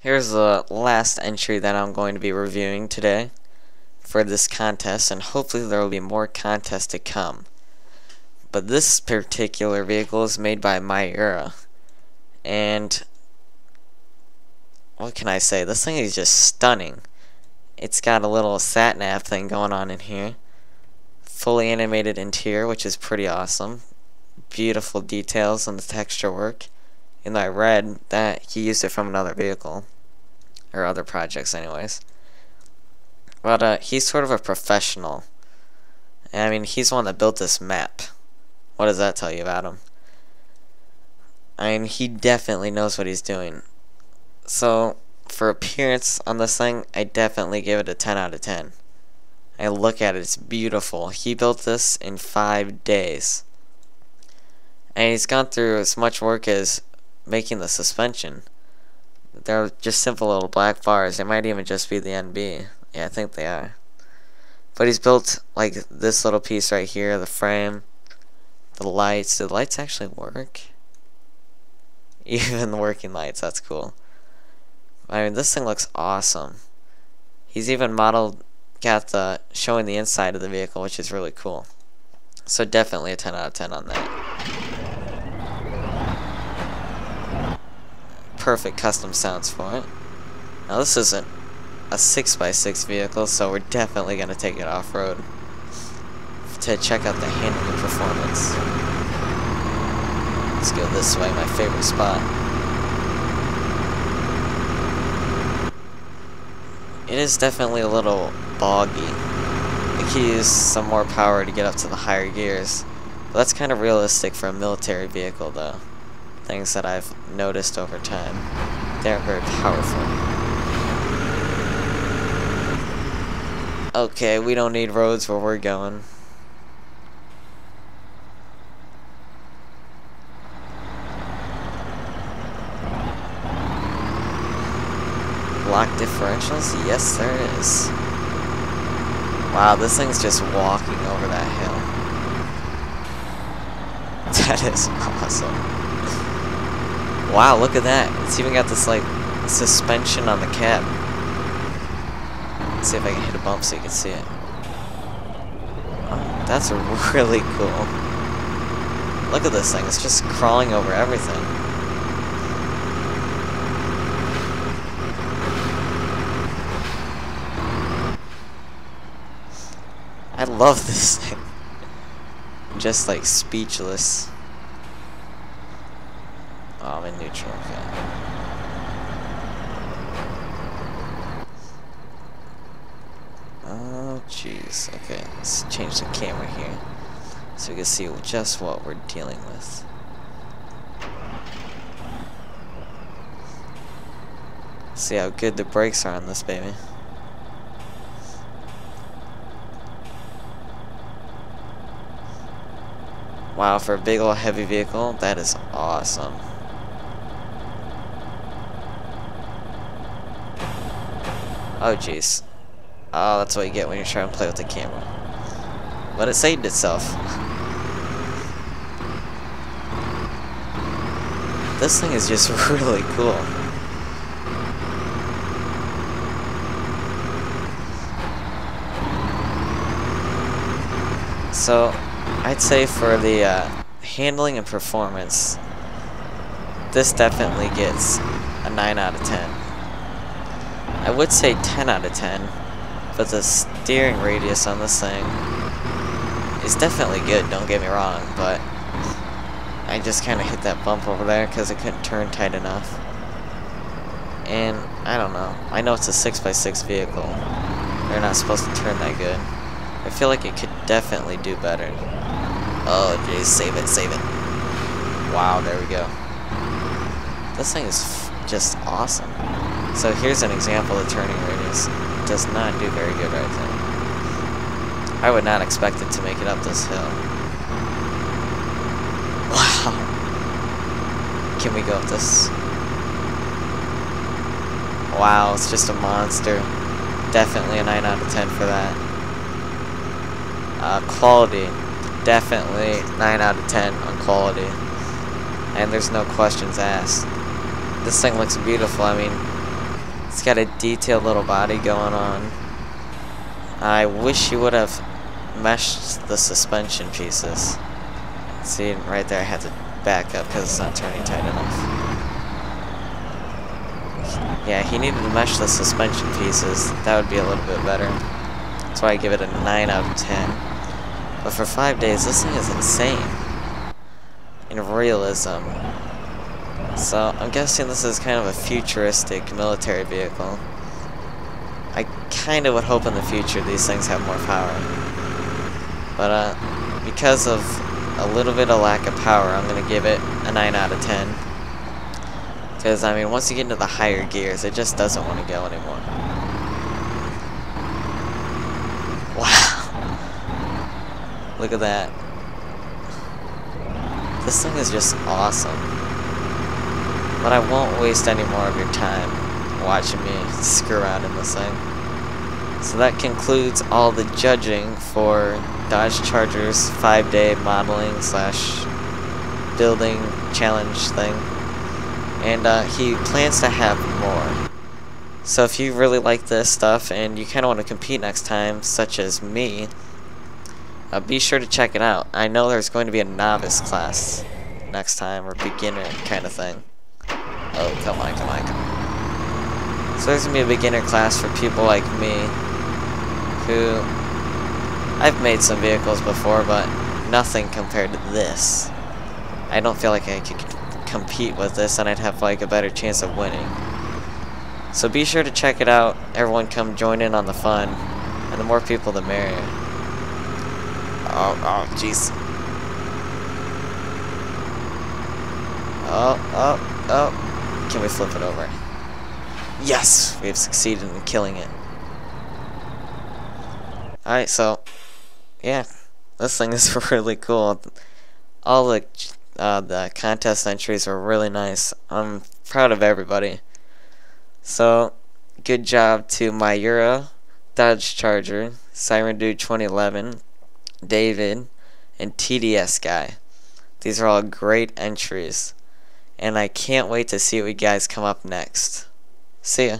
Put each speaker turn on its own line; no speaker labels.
Here's the last entry that I'm going to be reviewing today for this contest, and hopefully there will be more contests to come. But this particular vehicle is made by Miura, and what can I say? This thing is just stunning. It's got a little sat nav thing going on in here. Fully animated interior, which is pretty awesome. Beautiful details on the texture work. And I read that he used it from another vehicle. Or other projects, anyways. But uh, he's sort of a professional. I mean, he's the one that built this map. What does that tell you about him? I mean, he definitely knows what he's doing. So, for appearance on this thing, I definitely give it a 10 out of 10. I look at it, it's beautiful. He built this in five days. And he's gone through as much work as making the suspension. They're just simple little black bars. They might even just be the NB. Yeah, I think they are. But he's built like this little piece right here, the frame, the lights. Do the lights actually work? Even the working lights, that's cool. I mean, this thing looks awesome. He's even modeled, got the, showing the inside of the vehicle, which is really cool. So definitely a 10 out of 10 on that. Perfect custom sounds for it. Now this isn't a 6x6 vehicle, so we're definitely going to take it off-road to check out the handling performance. Let's go this way, my favorite spot. It is definitely a little boggy. The key is some more power to get up to the higher gears. But that's kind of realistic for a military vehicle though things that I've noticed over time. They're very powerful. Okay, we don't need roads where we're going. Block differentials? Yes, there is. Wow, this thing's just walking over that hill. That is awesome. Wow, look at that. It's even got this, like, suspension on the cab. Let's see if I can hit a bump so you can see it. Oh, that's really cool. Look at this thing. It's just crawling over everything. I love this thing. I'm just like speechless. I'm in neutral, okay. Oh, jeez. Okay, let's change the camera here so we can see just what we're dealing with. See how good the brakes are on this baby. Wow, for a big old heavy vehicle, that is awesome. Oh, jeez. Oh, that's what you get when you're trying to play with the camera. But it saved itself. this thing is just really cool. So, I'd say for the uh, handling and performance, this definitely gets a 9 out of 10. I would say 10 out of 10, but the steering radius on this thing is definitely good, don't get me wrong, but I just kind of hit that bump over there because I couldn't turn tight enough. And, I don't know, I know it's a 6x6 vehicle. They're not supposed to turn that good. I feel like it could definitely do better. Oh, jeez, save it, save it. Wow, there we go. This thing is just awesome. So here's an example of turning radius. Does not do very good right there. I would not expect it to make it up this hill. Wow. Can we go up this? Wow, it's just a monster. Definitely a 9 out of 10 for that. Uh, quality. Definitely 9 out of 10 on quality. And there's no questions asked. This thing looks beautiful. I mean, It's got a detailed little body going on. I wish you would have meshed the suspension pieces. See, right there I had to back up because it's not turning tight enough. Yeah, he needed to mesh the suspension pieces. That would be a little bit better. That's why I give it a 9 out of 10. But for 5 days, this thing is insane. In realism. So, I'm guessing this is kind of a futuristic military vehicle. I kind of would hope in the future these things have more power. But, uh, because of a little bit of lack of power, I'm going to give it a 9 out of 10. Because, I mean, once you get into the higher gears, it just doesn't want to go anymore. Wow. Look at that. This thing is just awesome. But I won't waste any more of your time watching me screw around in this thing. So that concludes all the judging for Dodge Charger's five-day modeling slash building challenge thing. And uh, he plans to have more. So if you really like this stuff and you kind of want to compete next time, such as me, uh, be sure to check it out. I know there's going to be a novice class next time, or beginner kind of thing. Oh, come on, come on, come on. So there's going to be a beginner class for people like me, who I've made some vehicles before, but nothing compared to this. I don't feel like I could compete with this and I'd have like a better chance of winning. So be sure to check it out. Everyone come join in on the fun. And the more people, the merrier. Oh, oh, jeez. Oh, oh, oh. Can we flip it over? Yes! We have succeeded in killing it. Alright, so yeah, this thing is really cool. All the uh, the contest entries were really nice. I'm proud of everybody. So, good job to Miura, Dodge Charger, Siren Dude 2011, David, and TDS Guy. These are all great entries. And I can't wait to see what you guys come up next. See ya.